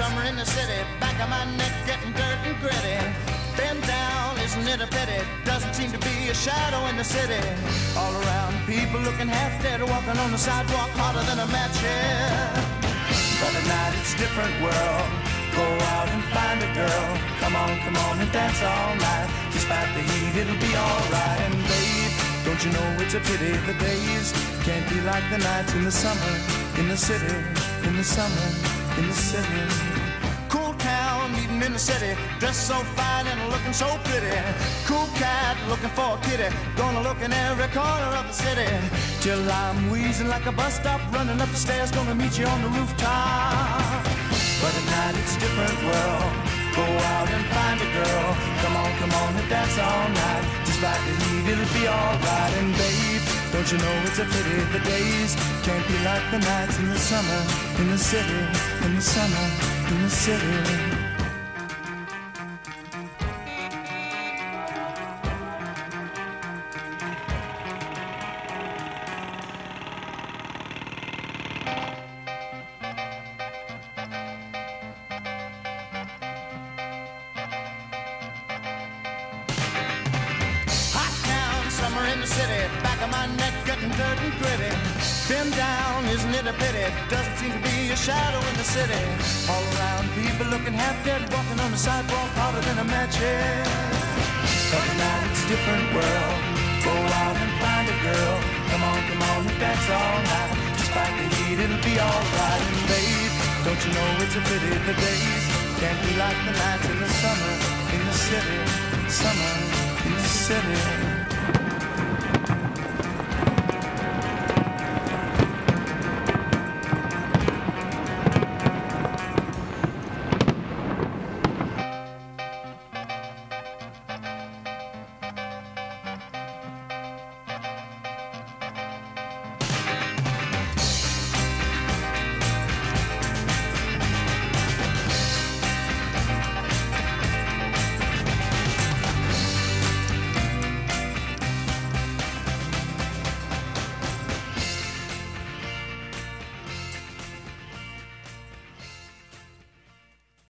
in the city, back of my neck getting dirt and gritty. Bend down, isn't it a pity? Doesn't seem to be a shadow in the city. All around, people looking half dead, walking on the sidewalk harder than a match here. But at night it's a different world. Go out and find a girl. Come on, come on and dance all night. Despite the heat, it'll be alright. And babe, don't you know it's a pity the days can't be like the nights in the summer, in the city, in the summer, in the city. Cool town, meeting in the city, dressed so fine and looking so pretty. Cool cat, looking for a kitty, gonna look in every corner of the city. Till I'm wheezing like a bus stop, running up the stairs, gonna meet you on the rooftop. But at night it's a different world. Go out and find a girl. Come on, come on and dance all night. Despite the heat, it'll be alright. And babe, don't you know it's a pity the days can't be like the nights in the summer, in the city, in the summer, in the city. Summer in the city, back of my neck getting dirt and gritty. Bend down, isn't it a pity? Doesn't seem to be a shadow in the city. All around, people looking half dead, walking on the sidewalk harder than a match head. But tonight it's a different world. Go out and find a girl. Come on, come on and dance all night. Despite the heat, it'll be alright. And babe, don't you know it's a pity the days can't be like the nights in the summer in the city, summer in the city.